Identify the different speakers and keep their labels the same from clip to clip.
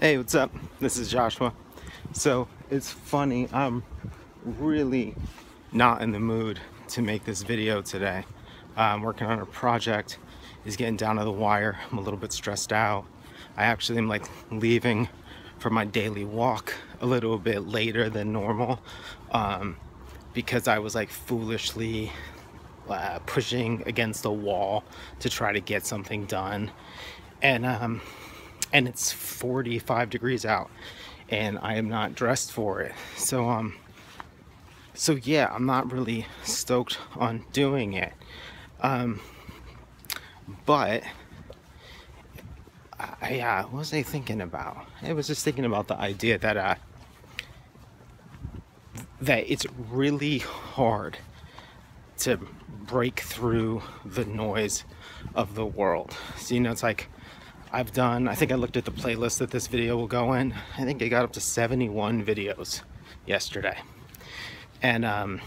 Speaker 1: Hey, what's up? This is Joshua. So it's funny, I'm really not in the mood to make this video today. I'm working on a project, is getting down to the wire. I'm a little bit stressed out. I actually am like leaving for my daily walk a little bit later than normal um, because I was like foolishly uh, pushing against the wall to try to get something done. And um, and it's 45 degrees out and I am not dressed for it. So um so yeah, I'm not really stoked on doing it. Um but I, uh, what was I thinking about? I was just thinking about the idea that uh that it's really hard to break through the noise of the world. So you know it's like I've done, I think I looked at the playlist that this video will go in. I think it got up to 71 videos yesterday. And, um,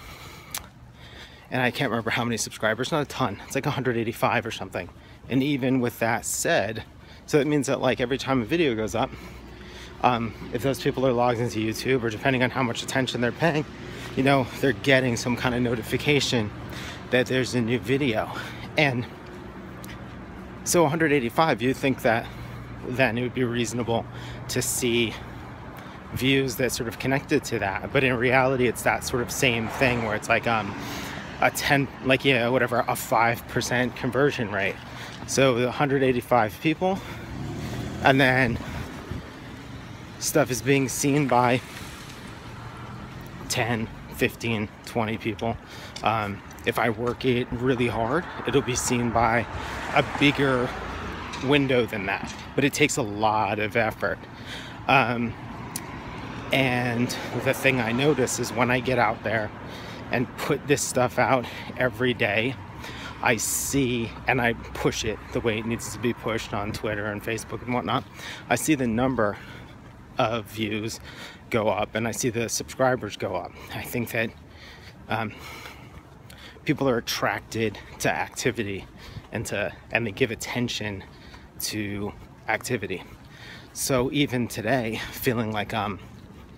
Speaker 1: and I can't remember how many subscribers, not a ton. It's like 185 or something. And even with that said, so it means that like every time a video goes up, um, if those people are logged into YouTube or depending on how much attention they're paying, you know, they're getting some kind of notification that there's a new video. And so 185, you'd think that then it would be reasonable to see views that sort of connected to that. But in reality, it's that sort of same thing where it's like um, a 10, like, yeah, whatever, a 5% conversion rate. So 185 people, and then stuff is being seen by 10, 15, 20 people. Um, if I work it really hard, it'll be seen by a bigger window than that. But it takes a lot of effort. Um, and the thing I notice is when I get out there and put this stuff out every day, I see and I push it the way it needs to be pushed on Twitter and Facebook and whatnot. I see the number of views go up and I see the subscribers go up. I think that um, people are attracted to activity and to and they give attention to activity. So even today feeling like um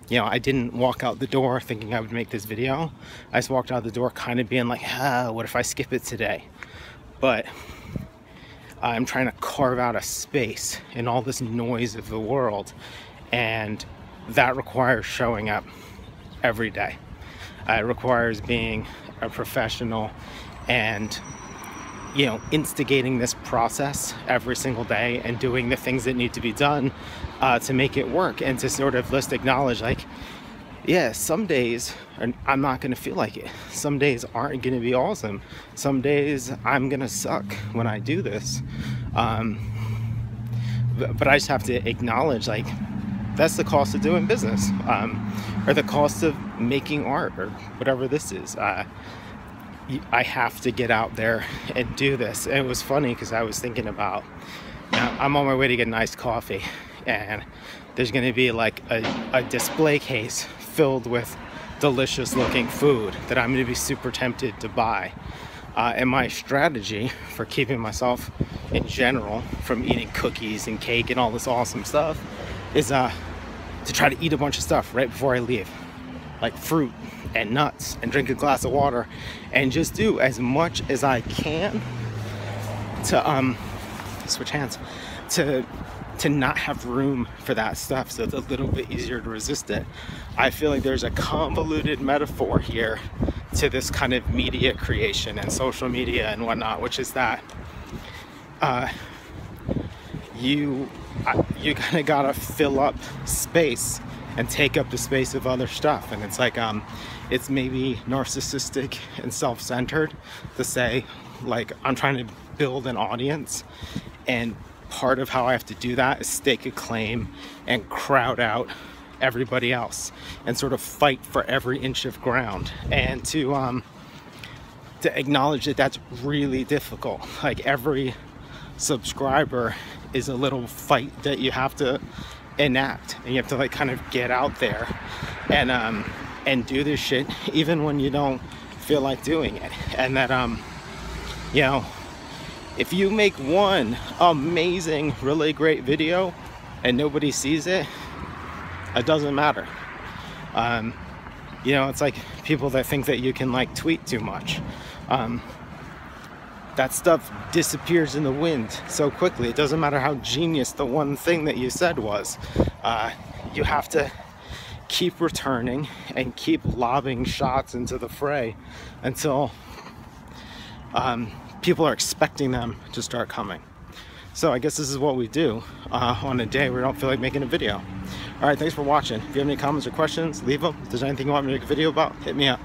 Speaker 1: you know i didn't walk out the door thinking i would make this video. I just walked out the door kind of being like ah what if i skip it today? But i'm trying to carve out a space in all this noise of the world and that requires showing up every day. Uh, it requires being a professional and you know instigating this process every single day and doing the things that need to be done uh, to make it work and to sort of just acknowledge like yeah some days i'm not going to feel like it. Some days aren't going to be awesome. Some days i'm going to suck when i do this. Um, but i just have to acknowledge like that's the cost of doing business um, or the cost of making art or whatever this is. Uh, I have to get out there and do this. And it was funny because I was thinking about I'm on my way to get an iced coffee and there's going to be like a, a display case filled with delicious looking food that I'm going to be super tempted to buy. Uh, and my strategy for keeping myself in general from eating cookies and cake and all this awesome stuff is uh, to try to eat a bunch of stuff right before I leave, like fruit and nuts and drink a glass of water and just do as much as I can to um switch hands to to not have room for that stuff so it's a little bit easier to resist it. I feel like there's a convoluted metaphor here to this kind of media creation and social media and whatnot, which is that uh, you you kind of gotta fill up space and take up the space of other stuff. And it's like um it's maybe narcissistic and self-centered to say like i'm trying to build an audience. And part of how i have to do that is stake a claim and crowd out everybody else and sort of fight for every inch of ground. And to um to acknowledge that that's really difficult. Like every subscriber is a little fight that you have to enact and you have to like kind of get out there and um and do this shit even when you don't feel like doing it and that um you know if you make one amazing really great video and nobody sees it, it doesn't matter. Um, you know, it's like people that think that you can like tweet too much. Um, that stuff disappears in the wind so quickly. It doesn't matter how genius the one thing that you said was. Uh, you have to keep returning and keep lobbing shots into the fray until um, people are expecting them to start coming. So I guess this is what we do uh, on a day where we don't feel like making a video. All right, thanks for watching. If you have any comments or questions, leave them. If there's anything you want me to make a video about, hit me up.